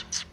Thanks.